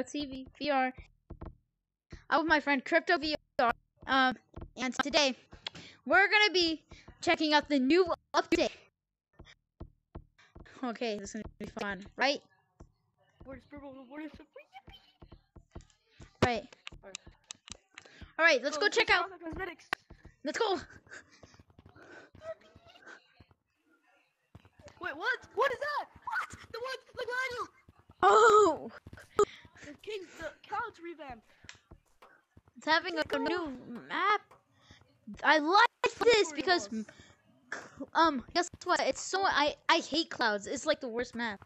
TV VR. I'm with my friend Crypto VR. Um, and today we're gonna be checking out the new update. Okay, this is gonna be fun, right? What is purple? What is the Right. All right, let's go check out. cosmetics. Let's go. Wait, what? What is that? What? The one? Look behind you. Oh, The King's the Couch revamp. it's having a new map. I like this because, um, guess what? It's so I I hate clouds. It's like the worst map.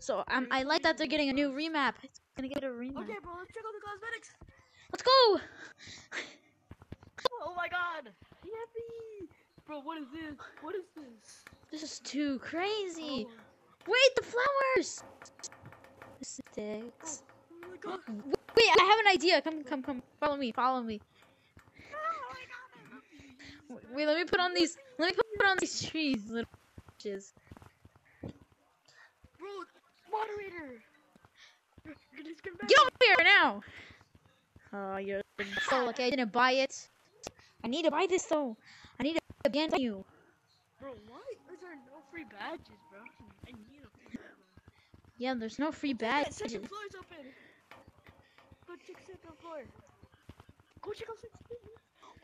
So um, I like that they're getting a new remap. It's gonna get a remap. Okay, bro. Let's check out the cosmetics. Let's go. Oh my God. Yippee. Bro, what is this? What is this? This is too crazy. Oh, Wait, the flowers. Sticks. God. Wait, I have an idea. Come, come, come. Follow me. Follow me. Wait, let me put on these. Let me put on these trees, little bitches. Bro, moderator. You're just gonna Get over here now. Oh, you're so lucky. I didn't buy it. I need to buy this though. I need to ban you. Bro, why is there no free badges, bro? I need them. Yeah, there's no free badges. second floor is open. Go check second floor. Go check out second floor.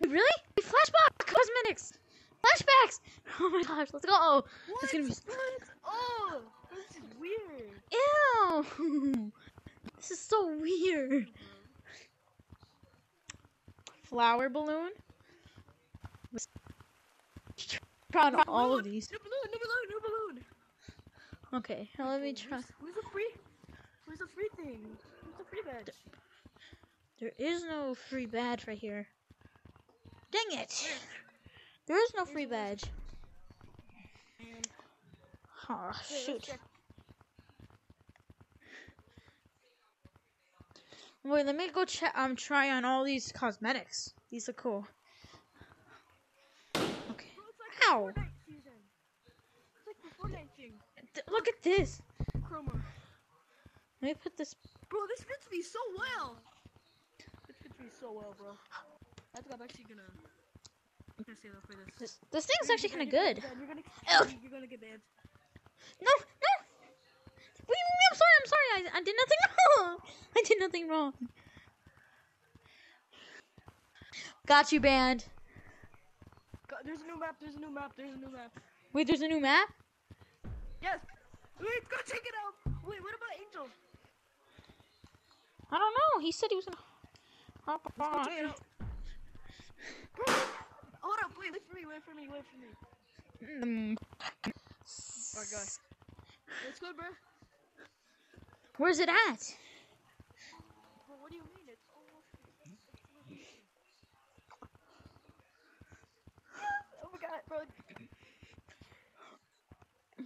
Wait, really? Wait, Flashback cosmetics. Flashbacks. Oh my gosh, let's go. Oh, what? It's gonna be. What? Oh, this is weird. Ew. This is so weird. Flower balloon. Try on all of these. New balloon, new balloon, new balloon. Okay, now let me try. Where's, where's the free? Where's the free thing? Where's the free badge? There is no free badge right here. Dang it! There is no free badge. Oh, shoot. Wait, let me go check. Um, try on all these cosmetics. These are cool. Okay. Ow! the Fortnite season. It's like the Fortnite thing. Th- look at this. Chroma. Let me put this. Bro, this fits me so well. This so well, bro. I think I'm actually gonna. I'm gonna save up for this. This, this thing's actually kind of You're good. You're gonna, you're gonna get banned. No, no. Wait, wait, I'm sorry. I'm sorry. I, I did nothing wrong. I did nothing wrong. Got you banned. Go- There's a new map. There's a new map. There's a new map. Wait, there's a new map. Yes. Wait, go check it out. Wait, what about Angel? I don't know. He said he was gonna hop Go on. check it out. Bro, hold up. Wait, wait for me. Wait for me. Wait for me. Mm. Oh god. It's good, bro. Where's it at? Bro, what do you mean? It's almost. Oh my god, bro.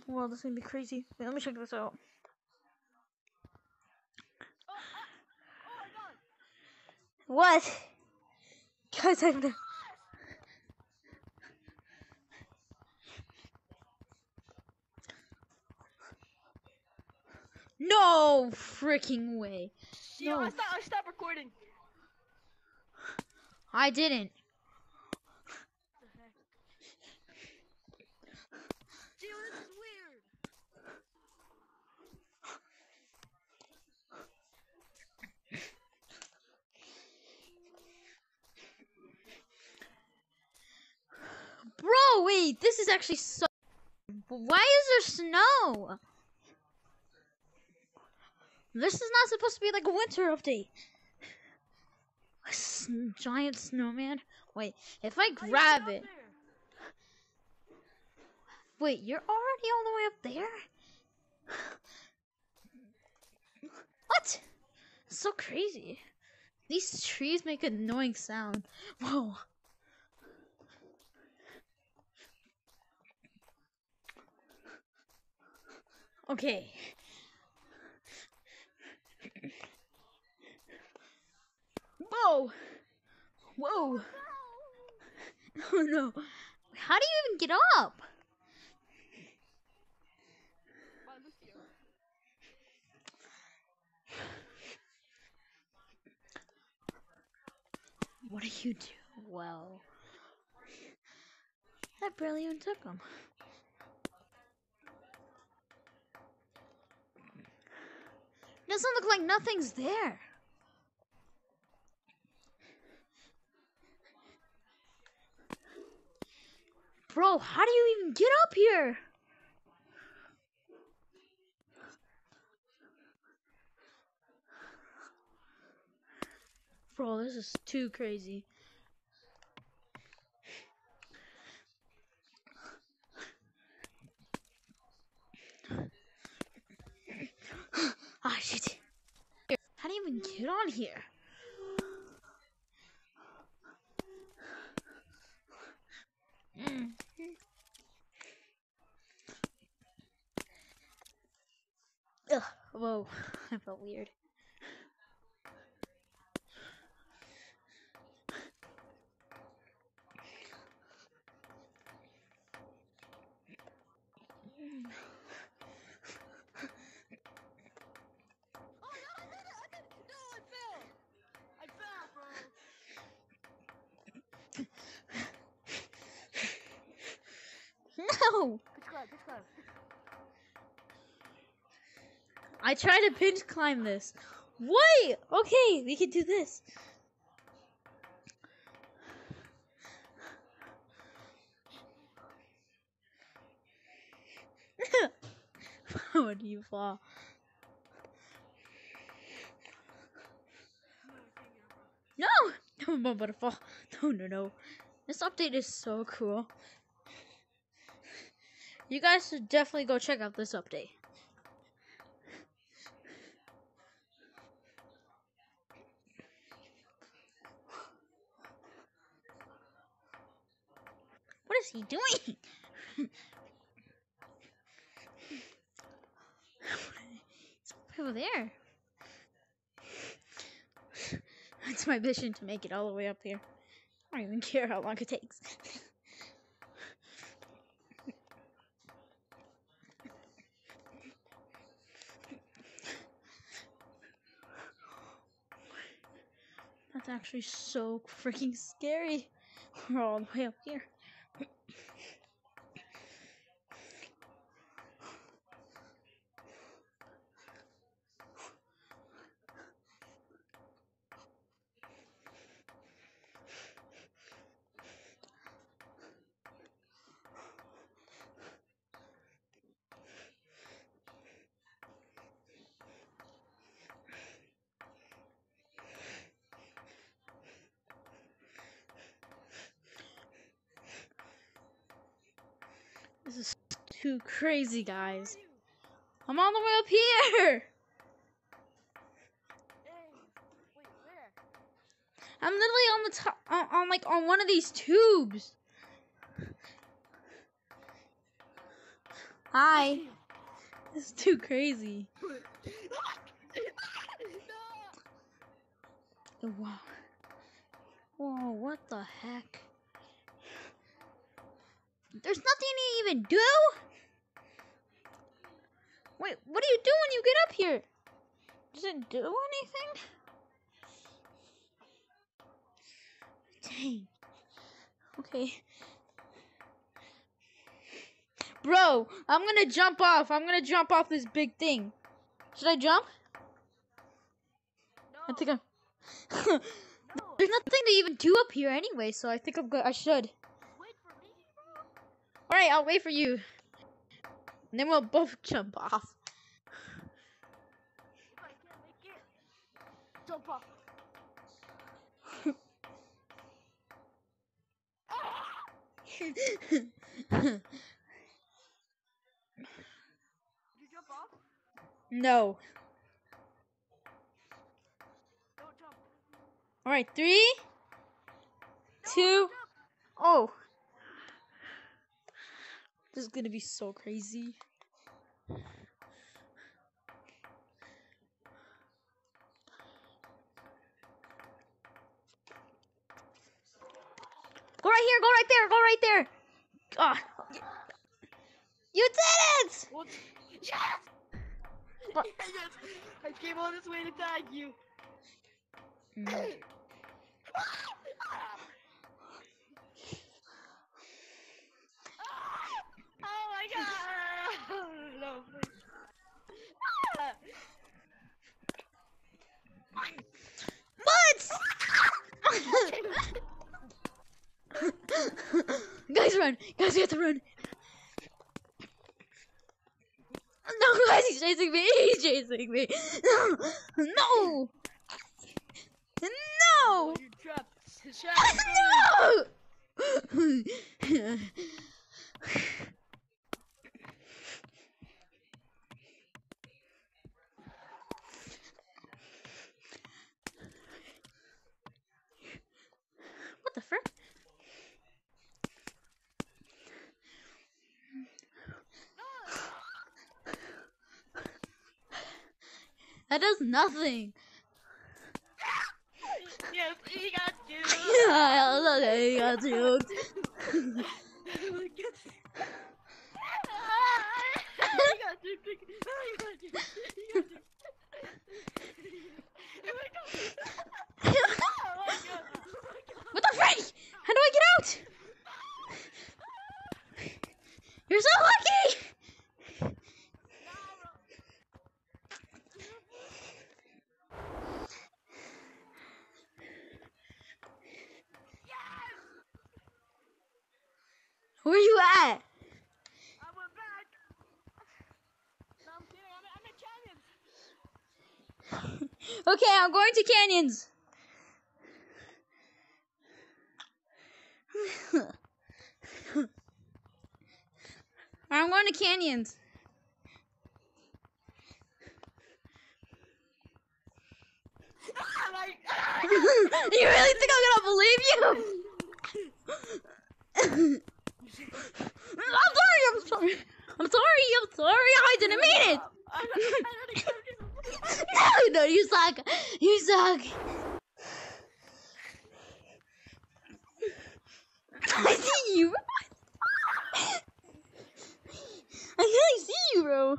Well, this is gonna be crazy. Wait, let me check this out. Oh, ah. oh my god. What? Guys, I'm gonna. No freaking way. Yeah, No. I stopped. I stopped recording. I didn't. What the heck? Gio, this is weird. Bro, wait, this is actually so. Why is there snow? This is not supposed to be like a winter update. A s- giant snowman. Wait, if I How do you grab it. Wait, you're already all the way up there? What? It's so crazy. These trees make an annoying sound. Whoa. Okay. Whoa! Whoa! Oh no. How do you even get up? What do you do? Well, that barely even took him. Doesn't look like nothing's there. Bro, how do you even get up here? Bro, this is too crazy. Ah, shit. Even get on here? Mm. Ugh, whoa, I felt weird. Oh no, I did it! I did it! No, I fell! I fell, bro! No! Pitch climb, pitch climb. I try to pinch climb this. Wait! Okay, we can do this. How do you fall? No, I'm about to fall. No, no, no. This update is so cool. You guys should definitely go check out this update. What is he doing? Over there. It's my mission to make it all the way up here. I don't even care how long it takes. That's actually so freaking scary. We're all the way up here. This too crazy, guys. I'm all the way up here. I'm literally on the top, on, on like on one of these tubes. Hi. This is too crazy. Wow. Whoa, what the heck? There's nothing to even do? Wait, what do you do when you get up here? Does it do anything? Dang. Okay. Bro, I'm gonna jump off. I'm gonna jump off this big thing. Should I jump? No, I think I'm. no. There's nothing to even do up here anyway, so I think I'm good. I should. Wait for me, bro. All right, I'll wait for you. And then we'll both jump off. If I can't make it, jump off. Did you jump off? no. Don't jump. All right, three, No, two. Oh. This is gonna be so crazy. Go right here, go right there, go right there. God. You did it! What? Yes! But- yes! I came all this way to tag you. Mm. run. Guys, we have to run. No, guys, he's chasing me. He's chasing me. No. No. No. You trapped. His shadow. No. That does nothing. yes, he got you. Yeah, look, I got juked. he got you. He got you. He got you. He got you. Oh my god. Oh my god. Oh my god. What the frick? How do I get out? You're so lucky. Where you at? I went back. No, I'm kidding. I'm, I'm in canyons. Okay, I'm going to canyons. I'm going to canyons. you really think I'm gonna believe you? I'm sorry, I'm sorry. I'm sorry, I'm sorry. I didn't mean it. No, no, you suck. You suck. I see you. I really see you, bro.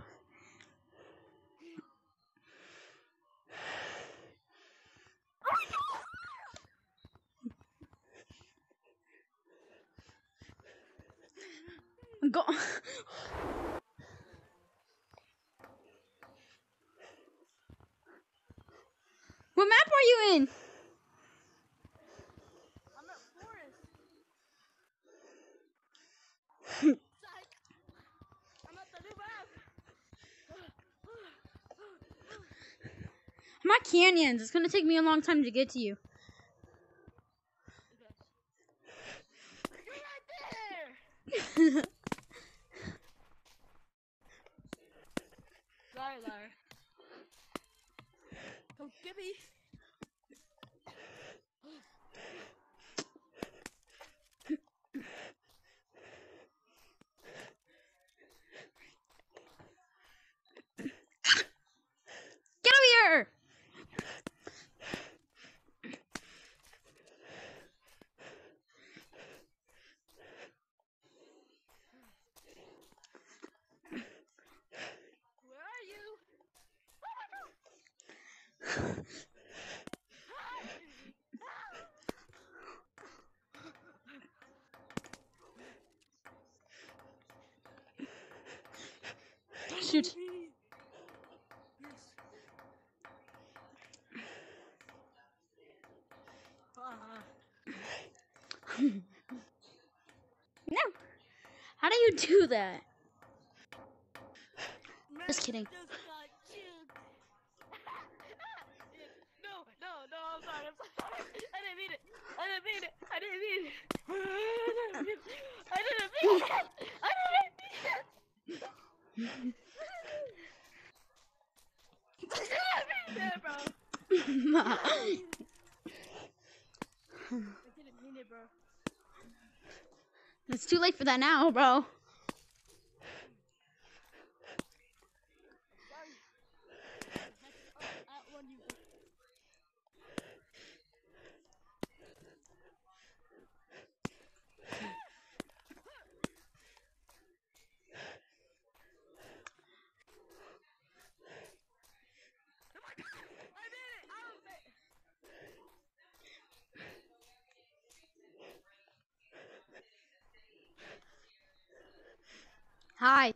Go. What map are you in? I'm at forest. I'm at the new map. I'm at canyons. It's gonna take me a long time to get to you. You're right there. Liar, liar. Come get me. Get over here! Where are you? Shoot. No. How do you do that? Just kidding. Just got chewed. no, no, no, I'm sorry, I'm sorry. I didn't mean it. I didn't mean it. I didn't mean it. I didn't mean it. I didn't mean it. I didn't mean it, bro. I didn't mean it, bro. it's too late for that now, bro. Hi.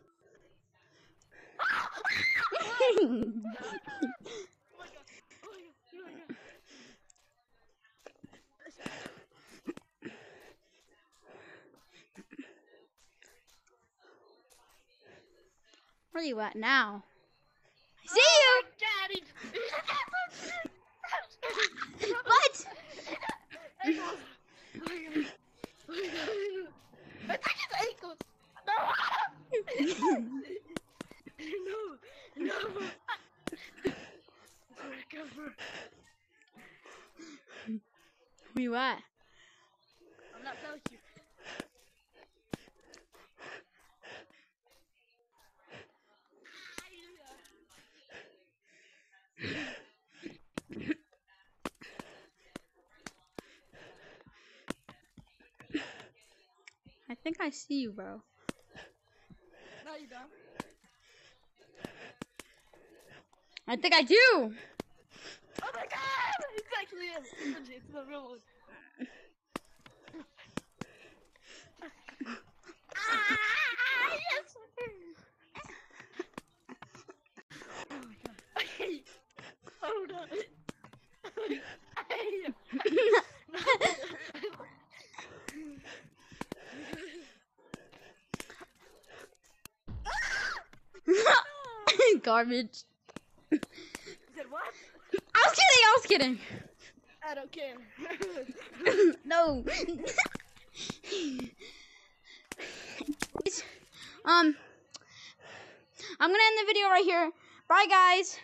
Where are you at now? I see oh, you! Daddy! what? I think it's ankles no! No! Recover! You at? I'm not telling you. I think I see you, bro. No, you don't. I think I do. Oh my god! It's actually is. It's, the real one. ah, yes! Oh my god. Oh no. Garbage. You said what? I was kidding. I was kidding. I don't care. no. um, I'm gonna end the video right here. Bye, guys.